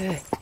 Yeah.